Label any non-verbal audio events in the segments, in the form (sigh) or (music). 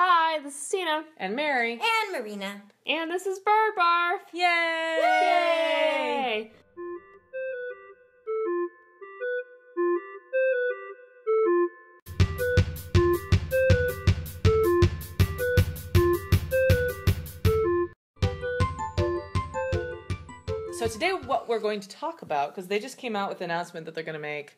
Hi, this is Tina, And Mary. And Maryna. and this is Bird Barf. Yay! Yay! So today, what we're going to talk about, because they just came out with the announcement that they're going to make a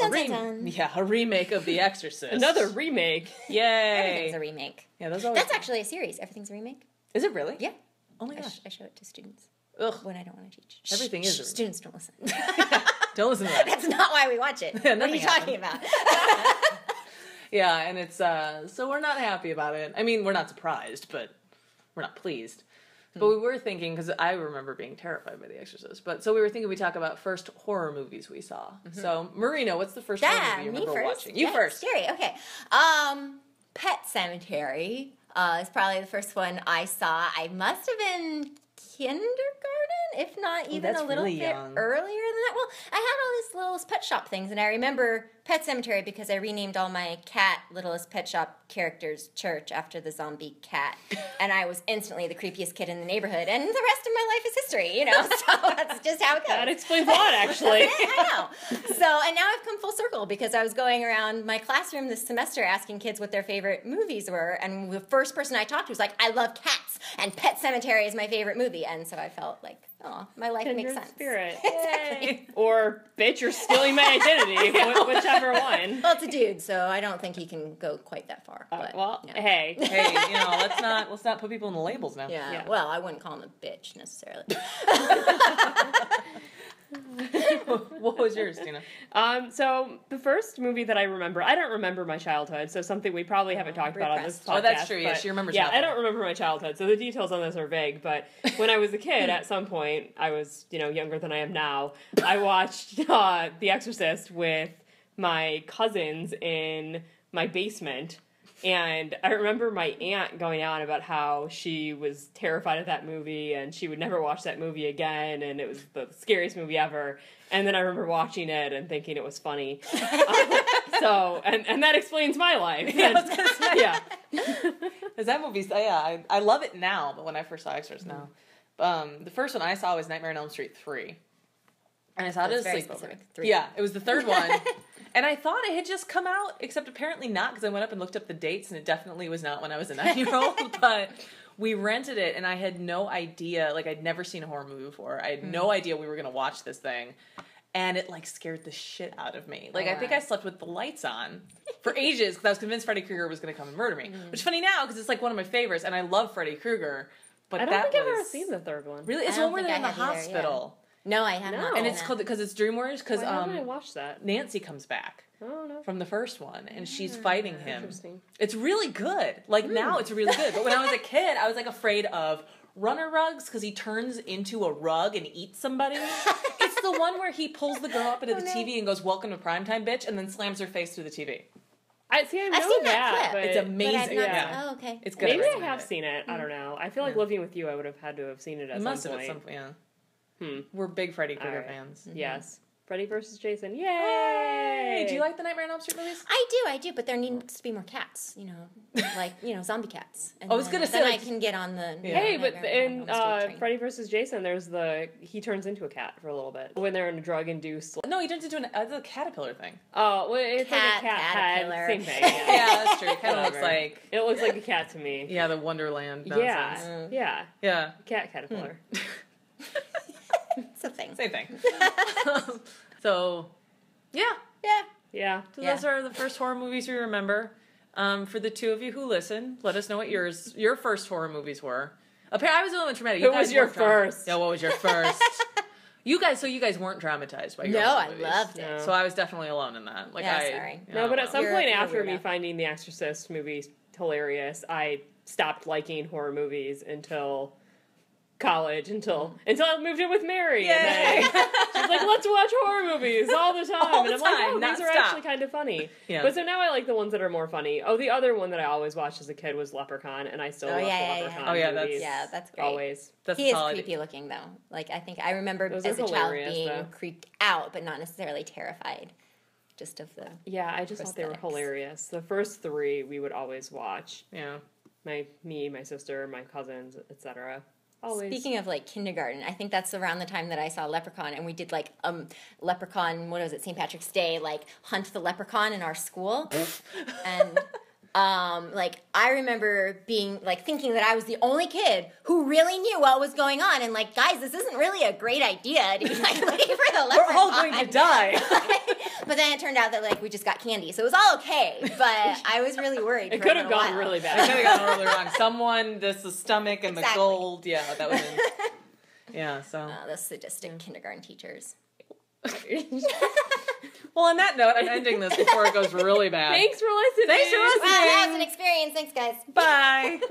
Dun, dun, rem- dun. yeah, a remake of The Exorcist. Another remake. Yay! Everything's a remake. yeah, those always. That's actually a series. Everything's a remake. Is it really? Yeah. Oh my I, gosh. sh- I show it to students Ugh. when I don't want to teach. Everything Shh, is shh, a remake. Students don't listen. (laughs) Don't listen to that. That's not why we watch it. Yeah, (laughs) what are you nothing talking about? (laughs) Yeah, and it's uh so we're not happy about it. I mean, we're not surprised, but we're not pleased. But we were thinking because I remember being terrified by The Exorcist. But so we were thinking we talk about first horror movies we saw. So Maryna, what's the first horror yeah, movie you me remember first. watching? You Yeah, first. Scary. Okay. Um, Pet Sematary uh, is probably the first one I saw. I must have been kindergarten, if not even that's a little really bit young. earlier than that. Well, I had all these little pet shop things, and I remember Pet Sematary because I renamed all my cat Littlest Pet Shop characters Church after the zombie cat, (laughs) and I was instantly the creepiest kid in the neighborhood, and the rest of my life is history, you know. (laughs) So that's just how it goes. That explains a lot, actually. (laughs) I know. So, and now I've come full circle because I was going around my classroom this semester asking kids what their favorite movies were, and the first person I talked to was like, "I love cats, and Pet Sematary is my favorite movie," and so I felt like, oh, my life makes sense. spirit. exactly. (laughs) or, bitch, you're stealing my identity. (laughs) whichever one. Well, it's a dude, so I don't think he can go quite that far. Uh, But, well, yeah. hey. (laughs) hey, you know, let's not let's not put people in the labels now. Yeah. Yeah. Well, I wouldn't call him a bitch necessarily. (laughs) what was yours, Tina? Um, so the first movie that I remember, I don't remember my childhood, so something we probably haven't talked about on this podcast. Oh, that's true, yeah, she remembers Yeah, I don't remember my childhood, so the details on this are vague. But when I was a kid, at some point, I was you know younger than I am now. I watched (laughs) uh, The Exorcist with my cousins in my basement. And I remember my aunt going on about how she was terrified of that movie and she would never watch that movie again and it was the scariest movie ever. And then I remember watching it and thinking it was funny. Uh, (laughs) so, and, and that explains my life. Yeah, I was gonna say. yeah. (laughs) Because that movie, yeah, I, I love it now, but when I first saw Exorcist now. Um, the first one I saw was Nightmare on Elm Street 3. And I saw it as a very sleepover. specific. Three. Yeah, it was the third one. (laughs) and I thought it had just come out, except apparently not, because I went up and looked up the dates, and it definitely was not when I was a nine year old. (laughs) but we rented it, and I had no idea. Like, I'd never seen a horror movie before. I had Mm. no idea we were going to watch this thing. And it like scared the shit out of me. Like Oh, I think wow. I slept with the lights on for ages because I was convinced Freddy Krueger was going to come and murder me. Mm. Which is funny now because it's like one of my favorites, and I love Freddy Krueger. But I don't that think I've ever seen the third one. Really, it's one where they're in the either, yeah. Hospital, No, I have No. not. and it's that. called because it's Dream Warriors because Why haven't I um, watched that? Nancy comes back Oh, no. from the first one, and she's fighting him. Interesting. It's really good. Like now, it's really good. But when I was a (laughs) kid, I was like afraid of runner rugs because he turns into a rug and eats somebody. (laughs) it's the one where he pulls the girl up into Oh, the no. TV and goes, "Welcome to primetime, bitch," and then slams her face through the TV. I see. I know I've seen that that, clip. but It's But amazing. not- yeah. Oh, okay. It's good. maybe I have it. seen it. I don't know. I feel like Yeah. living with you, I would have had to have seen it at You some must have at some point. Yeah. Hmm. We're big Freddy Krueger Alright. fans. Yes. Freddy versus Jason. Yay! Hey, do you like the Nightmare on Elm Street movies? I do, I do, but there needs to be more cats, you know, like you know, zombie cats. (laughs) And I was gonna say, then like- I can get on the. Yeah. Hey, but Nightmare on in uh. Freddy versus Jason, there's the he turns into a cat for a little bit when they're in a drug induced. No, he turns into an, uh, the caterpillar thing. Oh, well, it's Cat, like a cat caterpillar. head, same thing. (laughs) Yeah, Yeah, that's true. It kind of looks like it looks like a cat to me. yeah, the Wonderland. Yeah, Nonsense. Mm. yeah, Yeah, cat caterpillar. it's (laughs) a thing. same thing. (laughs) so, yeah. Yeah. Yeah, So Yeah. those are the first horror movies we remember. Um, for the two of you who listen, let us know what yours your first horror movies were. Apparently, I was the one with traumatic. Who You guys was your first? Yeah, what was your first? you guys, so you guys weren't traumatized by your No, horror I movies. loved it. No. So I was definitely alone in that. Like Yeah, I, sorry. you no, know, but at some You're- point you're after me finding the Exorcist movies hilarious, I stopped liking horror movies until college until mm. until I moved in with Mary. And Yay! then (laughs) she's like, let's watch horror movies all the (laughs) time. All the and I'm like, oh, not these are stop. actually kind of funny. Yeah. But so now I like the ones that are more funny. Oh, the other one that I always watched as a kid was Leprechaun, and I still Oh, love yeah, the yeah, yeah. Leprechaun Oh, yeah, that's- movies. Yeah, that's great. Always. That's he is creepy looking though. Like I think I remember Those as a child being though. creeped out, but not necessarily terrified. just of the. Yeah, I just thought they were hilarious. The first three we would always watch. Yeah. My me, my sister, my cousins, etc. Always. Speaking of like kindergarten, I think that's around the time that I saw Leprechaun, and we did like um Leprechaun. What was it? St. Patrick's Day, like hunt the leprechaun in our school, (laughs) and um like I remember being like thinking that I was the only kid who really knew what was going on, and like guys, this isn't really a great idea to be like looking for the leprechaun. We're all going to die. (laughs) but then it turned out that like we just got candy, so it was all okay. But I was really worried. it could have gone while. really bad. could have gone really wrong. (laughs) Someone, this the stomach and Exactly. the gold. Yeah, that was. (laughs) Yeah. So. Uh, the sadistic kindergarten teachers. Well, on that note, I'm (laughs) ending this before it goes really bad. Thanks for listening. Thanks for listening. Wow, that was an experience. Thanks, guys. Bye. (laughs)